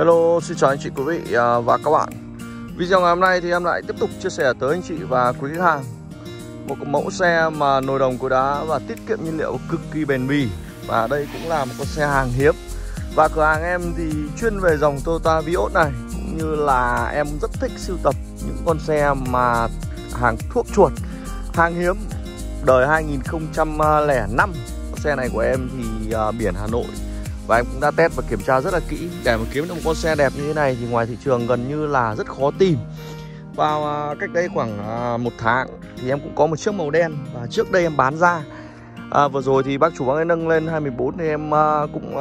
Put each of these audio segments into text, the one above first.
Hello, xin chào anh chị quý vị à, và các bạn. Video ngày hôm nay thì em lại tiếp tục chia sẻ tới anh chị và quý khách hàng. Một mẫu xe mà nồi đồng cối đá và tiết kiệm nhiên liệu cực kỳ bền bỉ. Và đây cũng là một con xe hàng hiếm. Và cửa hàng em thì chuyên về dòng Toyota Vios này Cũng như là em rất thích sưu tập những con xe mà hàng thuốc chuột Hàng hiếm. Đời 2005 Con xe này của em thì uh, biển Hà Nội và em cũng đã test và kiểm tra rất là kỹ. Để mà kiếm được một con xe đẹp như thế này thì ngoài thị trường gần như là rất khó tìm. Vào à, cách đây khoảng à, một tháng thì em cũng có một chiếc màu đen và trước đây em bán ra. À, vừa rồi thì bác chủ bác ấy nâng lên 24 thì em à, cũng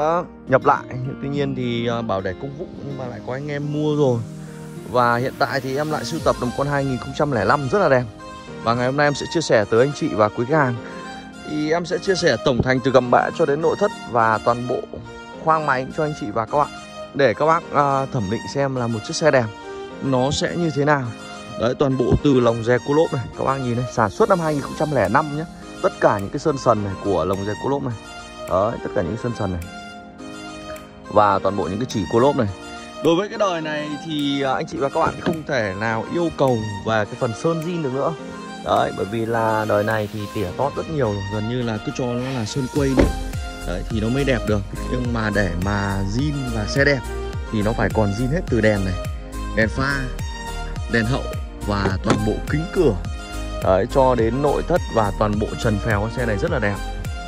nhập lại. Tuy nhiên thì bảo để công vụ nhưng mà lại có anh em mua rồi. Và hiện tại thì em lại sưu tập được một con 2005 rất là đẹp. Và ngày hôm nay em sẽ chia sẻ tới anh chị và quý khách hàng. Thì em sẽ chia sẻ tổng thành từ gầm bệ cho đến nội thất và toàn bộ khoang máy cho anh chị và các bạn. Để các bác uh, thẩm định xem là một chiếc xe đẹp nó sẽ như thế nào. Đấy toàn bộ từ lồng dè cô lốp này các bác nhìn này sản xuất năm 2005 nhé tất cả những cái sơn sần này của lồng dè cô lốp này. Đấy tất cả những sơn sần này. Và toàn bộ những cái chỉ cô lốp này. Đối với cái đời này thì à, anh chị và các bạn không thể nào yêu cầu về cái phần sơn zin được nữa. Đấy bởi vì là đời này thì tỉa tót rất nhiều gần như là cứ cho nó là sơn quây nữa đấy thì nó mới đẹp được. Nhưng mà để mà zin và xe đẹp thì nó phải còn zin hết từ đèn này đèn pha đèn hậu và toàn bộ kính cửa. Đấy cho đến nội thất và toàn bộ trần phèo của xe này rất là đẹp.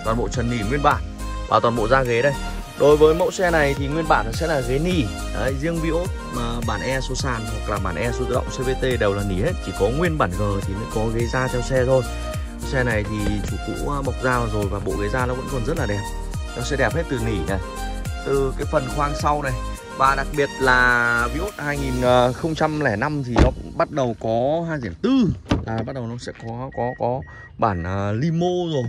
Toàn bộ trần nỉ nguyên bản và toàn bộ da ghế đây. Đối với mẫu xe này thì nguyên bản nó sẽ là ghế nỉ. Đấy, riêng Vios mà bản E số sàn hoặc là bản E số tự động CVT đều là nỉ hết. Chỉ có nguyên bản G thì mới có ghế da theo xe thôi. Xe này thì chủ cũ à, bọc da rồi và bộ ghế da nó vẫn còn rất là đẹp. Nó sẽ đẹp hết từ nỉ này Từ cái phần khoang sau này. Và đặc biệt là Vios 2005 thì nó cũng bắt đầu có 2.4 là bắt đầu nó sẽ có có có bản uh, limo rồi.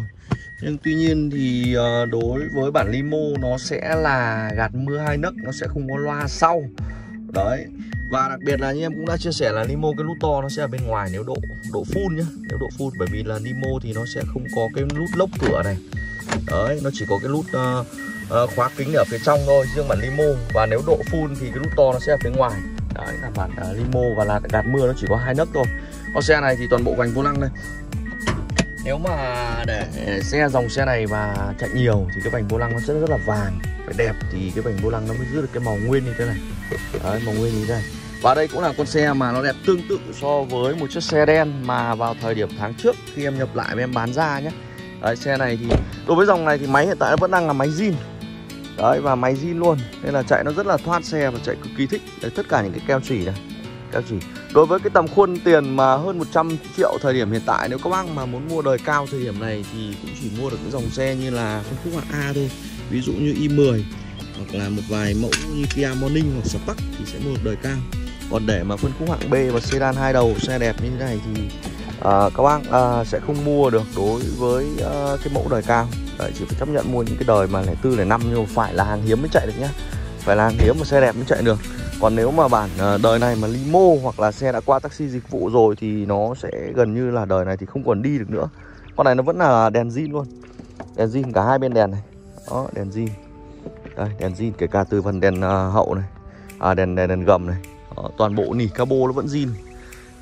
Nhưng tuy nhiên thì uh, đối với bản limo nó sẽ là gạt mưa hai nấc nó sẽ không có loa sau. Đấy và đặc biệt là như em cũng đã chia sẻ là limo cái nút to nó sẽ ở bên ngoài nếu độ độ full nhá nếu độ full. Bởi vì là limo thì nó sẽ không có cái nút lốc cửa này. Đấy nó chỉ có cái nút uh, ờ, uh, ờ, khóa kính ở phía trong thôi riêng bản limo và nếu độ full thì cái nút to nó sẽ ở phía ngoài. Đấy là bản ờ, uh, limo và là gạt mưa nó chỉ có hai nấc thôi. Con xe này thì toàn bộ vành vô lăng đây. Nếu mà để xe dòng xe này mà chạy nhiều thì cái vành vô lăng nó sẽ rất là vàng phải đẹp. Thì cái vành vô lăng nó mới giữ được cái màu nguyên như thế này. Đấy màu nguyên như thế này và đây cũng là con xe mà nó đẹp tương tự so với một chiếc xe đen mà vào thời điểm tháng trước khi em nhập lại và em bán ra nhé. Đấy, xe này thì đối với dòng này thì máy hiện tại nó vẫn đang là máy zin. Đấy và máy zin luôn. Nên là chạy nó rất là thoát xe và chạy cực kỳ thích. Đấy, tất cả những cái keo chỉ này Keo chỉ. Đối với cái tầm khuôn tiền mà hơn 100 triệu thời điểm hiện tại Nếu các bác mà muốn mua đời cao thời điểm này Thì cũng chỉ mua được những dòng xe như là phân khúc hạng A thôi. Ví dụ như i10 Hoặc là một vài mẫu như Kia Morning hoặc Spark Thì sẽ mua được đời cao. Còn để mà phân khúc hạng B và sedan hai đầu xe đẹp như thế này Thì à, các bác à, sẽ không mua được đối với à, cái mẫu đời cao. Đấy, Chỉ phải chấp nhận mua những cái đời mà lẻ tư lẻ năm Nhưng mà phải là hàng hiếm mới chạy được nhá. Phải là hàng hiếm mà xe đẹp mới chạy được. Còn nếu mà bản à, đời này mà limo hoặc là xe đã qua taxi dịch vụ rồi thì nó sẽ gần như là đời này thì không còn đi được nữa. Con này nó vẫn là đèn zin luôn. Đèn zin cả hai bên đèn này. Đó đèn zin. Đây đèn zin kể cả từ phần đèn uh, hậu này à đèn đèn, đèn gầm này đó, toàn bộ nỉ cabo nó vẫn zin.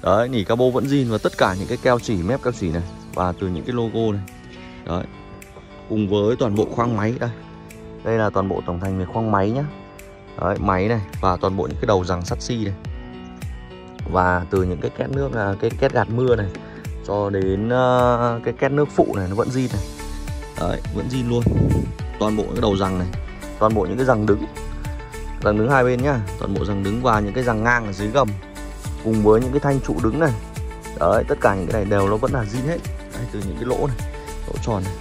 Đấy nỉ cabo vẫn zin và tất cả những cái keo chỉ mép keo chỉ này và từ những cái logo này. Đấy cùng với toàn bộ khoang máy đây. Đây là toàn bộ tổng thành về khoang máy nhá. Đấy, máy này và toàn bộ những cái đầu rằng sắt xi này. Và từ những cái két nước là cái két gạt mưa này cho đến uh, cái két nước phụ này nó vẫn zin này. Đấy vẫn zin luôn. Toàn bộ cái đầu rằng này toàn bộ những cái rằng đứng răng đứng hai bên nhá. Toàn bộ răng đứng và những cái răng ngang ở dưới gầm cùng với những cái thanh trụ đứng này. Đấy tất cả những cái này đều nó vẫn là zin hết. Đấy, từ những cái lỗ này lỗ tròn này.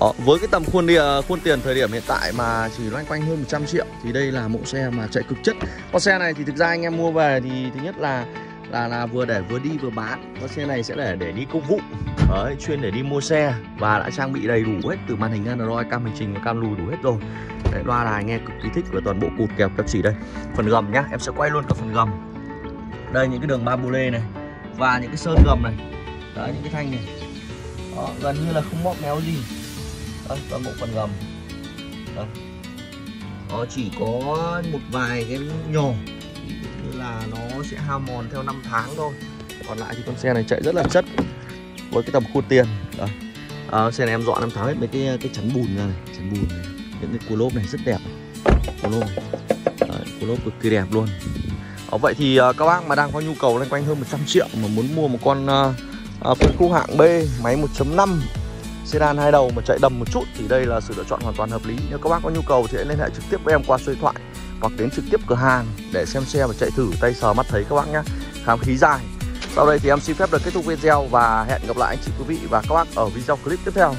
Đó, với cái tầm khuôn địa à, khuôn tiền thời điểm hiện tại mà chỉ loanh quanh hơn 100 triệu thì đây là mẫu xe mà chạy cực chất. Con xe này thì thực ra anh em mua về thì thứ nhất là là là vừa để vừa đi vừa bán. Con xe này sẽ để để đi công vụ. Đấy, chuyên để đi mua xe và đã trang bị đầy đủ hết từ màn hình Android, cam hành trình và cam lùi đủ hết rồi. Đấy, loa đài nghe cực kỳ thích và toàn bộ cụt kẹp kẹp chỉ đây. Phần gầm nhá, em sẽ quay luôn cả phần gầm. Đây những cái đường bambule này và những cái sơn gầm này. Đấy những cái thanh này. Đó, gần như là không móp méo gì đấy, toàn bộ phần gầm đấy. nó chỉ có một vài cái nhỏ là nó sẽ hao mòn theo năm tháng thôi. Còn lại thì con xe này chạy rất là chất với cái tầm khuôn tiền. Đó. À, xe này em dọn em tháo hết mấy cái cái chắn bùn ra này chắn bùn này. Những cái cua lốp này rất đẹp cua lốp này. Đấy, cua lốp cực kỳ đẹp luôn. Ở vậy thì uh, các bác mà đang có nhu cầu loanh quanh hơn 100 triệu mà muốn mua một con uh, uh, phân khúc hạng B máy 1.5 sedan hai đầu mà chạy đầm một chút thì đây là sự lựa chọn hoàn toàn hợp lý. Nếu các bác có nhu cầu thì hãy liên hệ trực tiếp với em qua số điện thoại hoặc đến trực tiếp cửa hàng để xem xe và chạy thử tay sờ mắt thấy các bác nhé khám khí dài. Sau đây thì em xin phép được kết thúc video và hẹn gặp lại anh chị quý vị và các bác ở video clip tiếp theo.